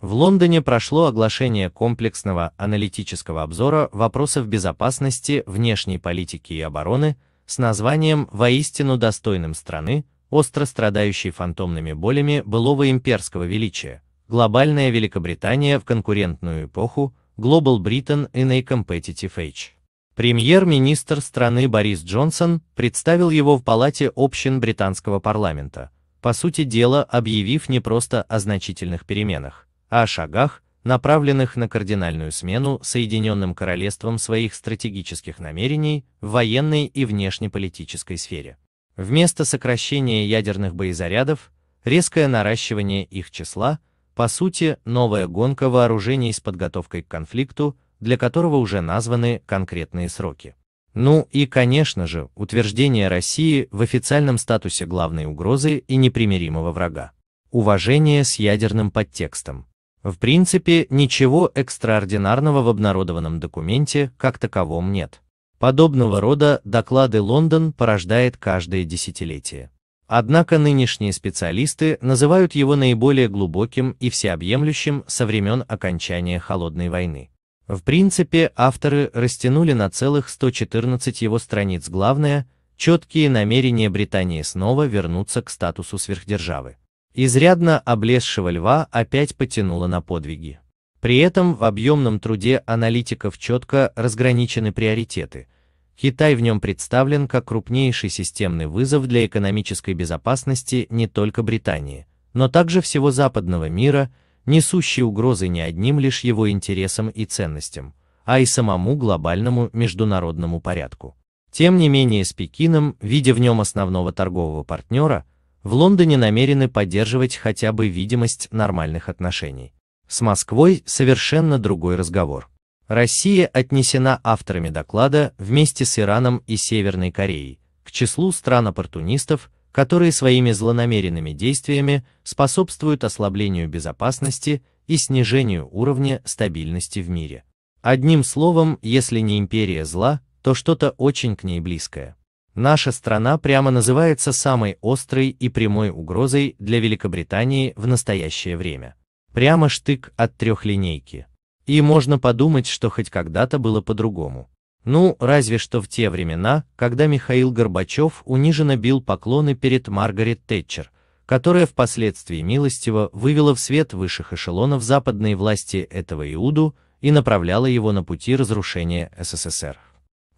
В Лондоне прошло оглашение комплексного аналитического обзора вопросов безопасности, внешней политики и обороны с названием «Воистину достойным страны, остро страдающей фантомными болями былого имперского величия. Глобальная Великобритания в конкурентную эпоху, Global Britain in a Competitive Age». Премьер-министр страны Борис Джонсон представил его в Палате общин британского парламента, по сути дела объявив не просто о значительных переменах, о шагах, направленных на кардинальную смену Соединенным Королевством своих стратегических намерений в военной и внешнеполитической сфере. Вместо сокращения ядерных боезарядов, резкое наращивание их числа, по сути, новая гонка вооружений с подготовкой к конфликту, для которого уже названы конкретные сроки. Ну и, конечно же, утверждение России в официальном статусе главной угрозы и непримиримого врага. Уважение с ядерным подтекстом. В принципе, ничего экстраординарного в обнародованном документе как таковом нет. Подобного рода доклады Лондон порождает каждое десятилетие. Однако нынешние специалисты называют его наиболее глубоким и всеобъемлющим со времен окончания Холодной войны. В принципе, авторы растянули на целых 114 его страниц главное – четкие намерения Британии снова вернуться к статусу сверхдержавы. Изрядно облезшего льва опять потянуло на подвиги. При этом в объемном труде аналитиков четко разграничены приоритеты. Китай в нем представлен как крупнейший системный вызов для экономической безопасности не только Британии, но также всего западного мира, несущий угрозы не одним лишь его интересам и ценностям, а и самому глобальному международному порядку. Тем не менее с Пекином, видя в нем основного торгового партнера, в Лондоне намерены поддерживать хотя бы видимость нормальных отношений. С Москвой совершенно другой разговор. Россия отнесена авторами доклада вместе с Ираном и Северной Кореей к числу стран-оппортунистов, которые своими злонамеренными действиями способствуют ослаблению безопасности и снижению уровня стабильности в мире. Одним словом, если не империя зла, то что-то очень к ней близкое. Наша страна прямо называется самой острой и прямой угрозой для Великобритании в настоящее время. Прямо штык от трехлинейки. И можно подумать, что хоть когда-то было по-другому. Ну, разве что в те времена, когда Михаил Горбачев униженно бил поклоны перед Маргарет Тэтчер, которая впоследствии милостиво вывела в свет высших эшелонов западной власти этого Иуду и направляла его на пути разрушения СССР.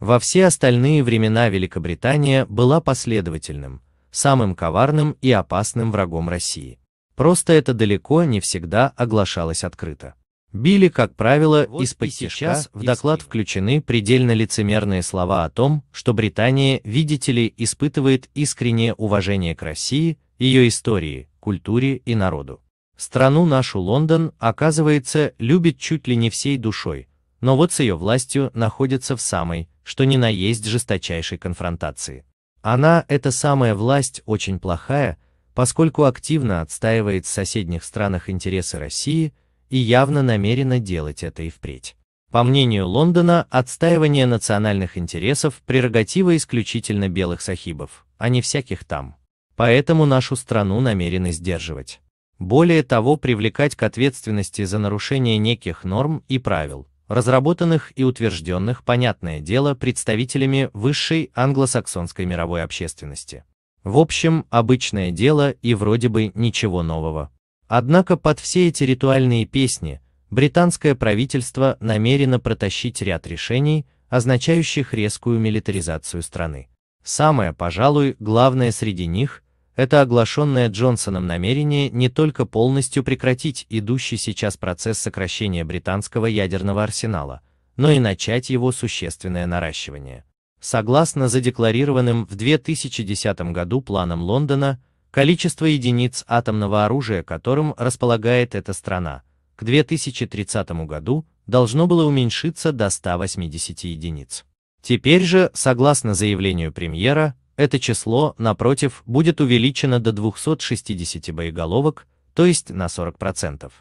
Во все остальные времена Великобритания была последовательным, самым коварным и опасным врагом России. Просто это далеко не всегда оглашалось открыто. Били, как правило, вот из-под тяжка, в доклад включены предельно лицемерные слова о том, что Британия, видите ли, испытывает искреннее уважение к России, ее истории, культуре и народу. Страну нашу Лондон, оказывается, любит чуть ли не всей душой, но вот с ее властью находится в самой, что ни на есть жесточайшей конфронтации. Она, эта самая власть, очень плохая, поскольку активно отстаивает в соседних странах интересы России и явно намерена делать это и впредь. По мнению Лондона, отстаивание национальных интересов – прерогатива исключительно белых сахибов, а не всяких там. Поэтому нашу страну намерены сдерживать. Более того, привлекать к ответственности за нарушение неких норм и правил, разработанных и утвержденных, понятное дело, представителями высшей англосаксонской мировой общественности. В общем, обычное дело и вроде бы ничего нового. Однако под все эти ритуальные песни британское правительство намерено протащить ряд решений, означающих резкую милитаризацию страны. Самое, пожалуй, главное среди них – это оглашенное Джонсоном намерение не только полностью прекратить идущий сейчас процесс сокращения британского ядерного арсенала, но и начать его существенное наращивание. Согласно задекларированным в 2010 году планам Лондона, количество единиц атомного оружия, которым располагает эта страна, к 2030 году должно было уменьшиться до 180 единиц. Теперь же, согласно заявлению премьера, это число, напротив, будет увеличено до 260 боеголовок, то есть на 40%.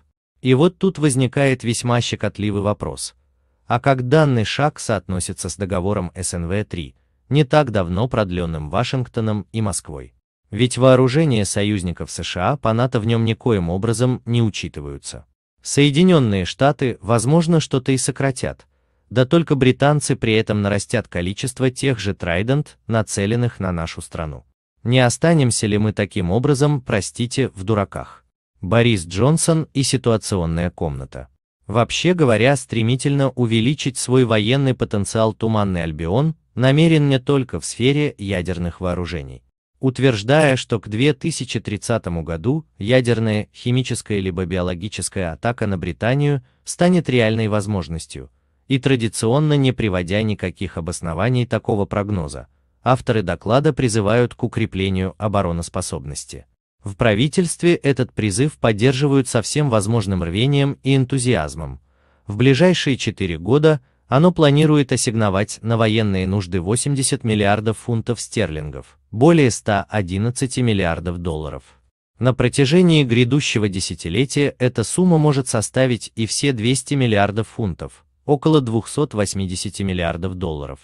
И вот тут возникает весьма щекотливый вопрос. А как данный шаг соотносится с договором СНВ-3, не так давно продленным Вашингтоном и Москвой? Ведь вооружения союзников США по НАТО в нем никоим образом не учитываются. Соединенные Штаты, возможно, что-то и сократят, да только британцы при этом нарастят количество тех же Трайдент, нацеленных на нашу страну. Не останемся ли мы таким образом, простите, в дураках? Борис Джонсон и ситуационная комната. Вообще говоря, стремительно увеличить свой военный потенциал Туманный Альбион намерен не только в сфере ядерных вооружений. Утверждая, что к 2030 году ядерная, химическая либо биологическая атака на Британию станет реальной возможностью, и традиционно не приводя никаких обоснований такого прогноза, авторы доклада призывают к укреплению обороноспособности. В правительстве этот призыв поддерживают со всем возможным рвением и энтузиазмом. В ближайшие четыре года оно планирует ассигновать на военные нужды 80 миллиардов фунтов стерлингов, более 111 миллиардов долларов. На протяжении грядущего десятилетия эта сумма может составить и все 200 миллиардов фунтов, около 280 миллиардов долларов.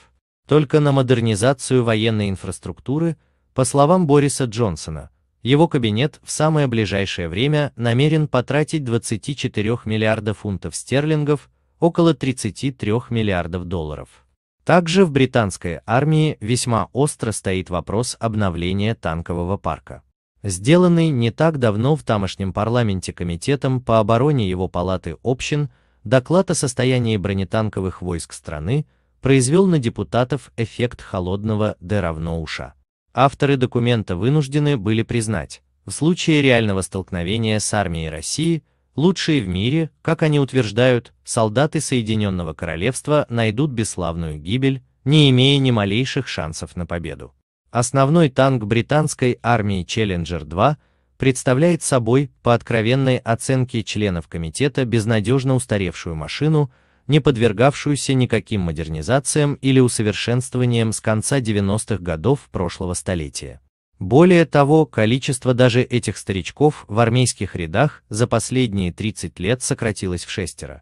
Только на модернизацию военной инфраструктуры, по словам Бориса Джонсона, его кабинет в самое ближайшее время намерен потратить 24 миллиардов фунтов стерлингов, около 33 миллиардов долларов. Также в британской армии весьма остро стоит вопрос обновления танкового парка. Сделанный не так давно в тамошнем парламенте комитетом по обороне его палаты общин доклад о состоянии бронетанковых войск страны произвел на депутатов эффект холодного «Д равно уша». Авторы документа вынуждены были признать, в случае реального столкновения с армией России, лучшие в мире, как они утверждают, солдаты Соединенного Королевства найдут бесславную гибель, не имея ни малейших шансов на победу. Основной танк британской армии Челленджер-2 представляет собой, по откровенной оценке членов комитета, безнадежно устаревшую машину, не подвергавшуюся никаким модернизациям или усовершенствованиям с конца 90-х годов прошлого столетия. Более того, количество даже этих старичков в армейских рядах за последние 30 лет сократилось в шестеро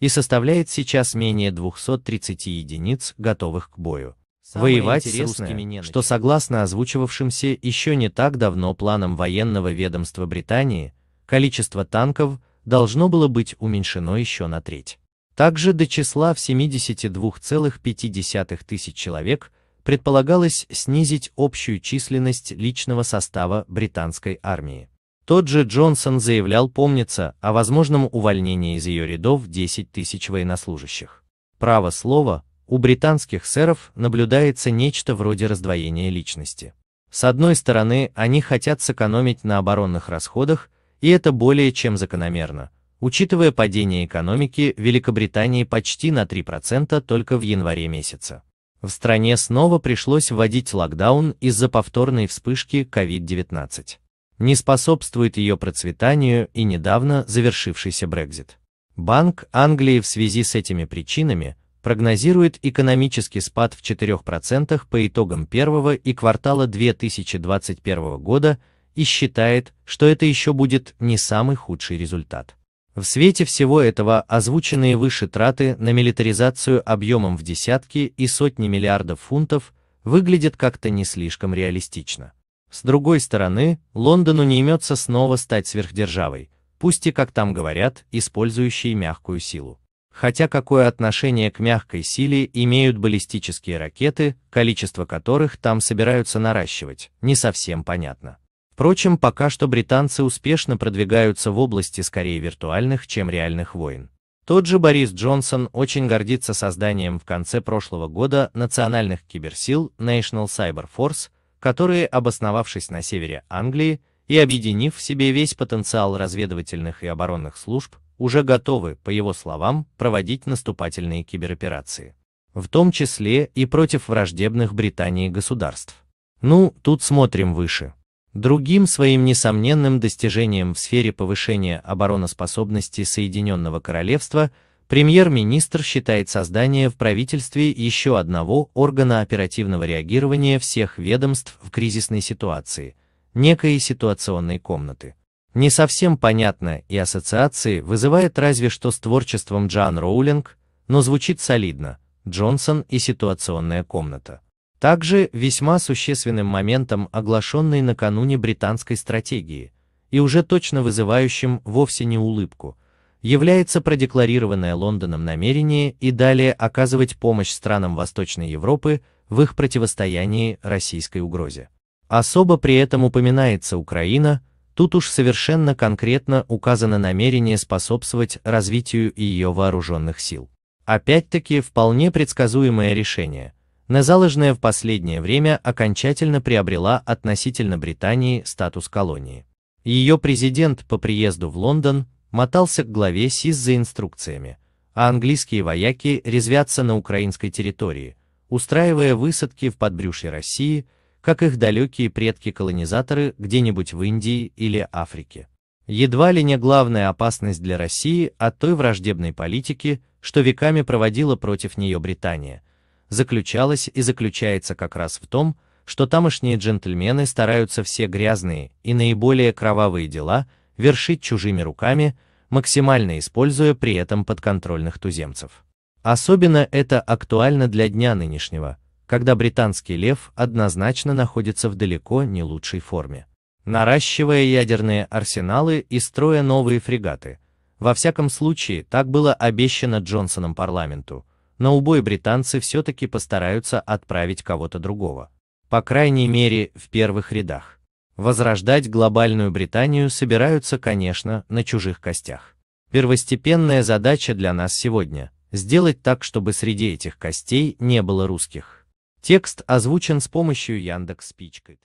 и составляет сейчас менее 230 единиц, готовых к бою. Самое Воевать с русскими что согласно озвучивавшимся еще не так давно планам военного ведомства Британии, количество танков должно было быть уменьшено еще на треть. Также до числа в 72,5 тысяч человек предполагалось снизить общую численность личного состава британской армии. Тот же Джонсон заявлял, помнится, о возможном увольнении из ее рядов 10 тысяч военнослужащих. Право слова, у британских сэров наблюдается нечто вроде раздвоения личности. С одной стороны, они хотят сэкономить на оборонных расходах, и это более чем закономерно, учитывая падение экономики Великобритании почти на 3% только в январе месяце. В стране снова пришлось вводить локдаун из-за повторной вспышки COVID-19. Не способствует ее процветанию и недавно завершившийся Брекзит. Банк Англии в связи с этими причинами прогнозирует экономический спад в 4% по итогам первого и квартала 2021 года и считает, что это еще будет не самый худший результат. В свете всего этого озвученные выше траты на милитаризацию объемом в десятки и сотни миллиардов фунтов выглядят как-то не слишком реалистично. С другой стороны, Лондону не имется снова стать сверхдержавой, пусть и, как там говорят, использующей мягкую силу. Хотя какое отношение к мягкой силе имеют баллистические ракеты, количество которых там собираются наращивать, не совсем понятно. Впрочем, пока что британцы успешно продвигаются в области скорее виртуальных, чем реальных войн. Тот же Борис Джонсон очень гордится созданием в конце прошлого года национальных киберсил National Cyber Force, которые, обосновавшись на севере Англии и объединив в себе весь потенциал разведывательных и оборонных служб, уже готовы, по его словам, проводить наступательные кибероперации. В том числе и против враждебных Британии государств. Ну, тут смотрим выше. Другим своим несомненным достижением в сфере повышения обороноспособности Соединенного Королевства премьер-министр считает создание в правительстве еще одного органа оперативного реагирования всех ведомств в кризисной ситуации, некой ситуационной комнаты. Не совсем понятно и ассоциации вызывает разве что с творчеством Джан Роулинг, но звучит солидно, Джонсон и ситуационная комната. Также весьма существенным моментом оглашенной накануне британской стратегии, и уже точно вызывающим вовсе не улыбку, является продекларированное Лондоном намерение и далее оказывать помощь странам Восточной Европы в их противостоянии российской угрозе. Особо при этом упоминается Украина, тут уж совершенно конкретно указано намерение способствовать развитию ее вооруженных сил. Опять-таки вполне предсказуемое решение, незаложная в последнее время окончательно приобрела относительно Британии статус колонии. Ее президент по приезду в Лондон мотался к главе СИС за инструкциями, а английские вояки резвятся на украинской территории, устраивая высадки в подбрюшье России, как их далекие предки-колонизаторы где-нибудь в Индии или Африке. Едва ли не главная опасность для России от той враждебной политики, что веками проводила против нее Британия, заключалась и заключается как раз в том, что тамошние джентльмены стараются все грязные и наиболее кровавые дела вершить чужими руками, максимально используя при этом подконтрольных туземцев. Особенно это актуально для дня нынешнего, когда британский лев однозначно находится в далеко не лучшей форме. Наращивая ядерные арсеналы и строя новые фрегаты, во всяком случае, так было обещано Джонсоном парламенту. На убой британцы все-таки постараются отправить кого-то другого. По крайней мере, в первых рядах. Возрождать глобальную Британию собираются, конечно, на чужих костях. Первостепенная задача для нас сегодня – сделать так, чтобы среди этих костей не было русских. Текст озвучен с помощью Яндекс Спичкает.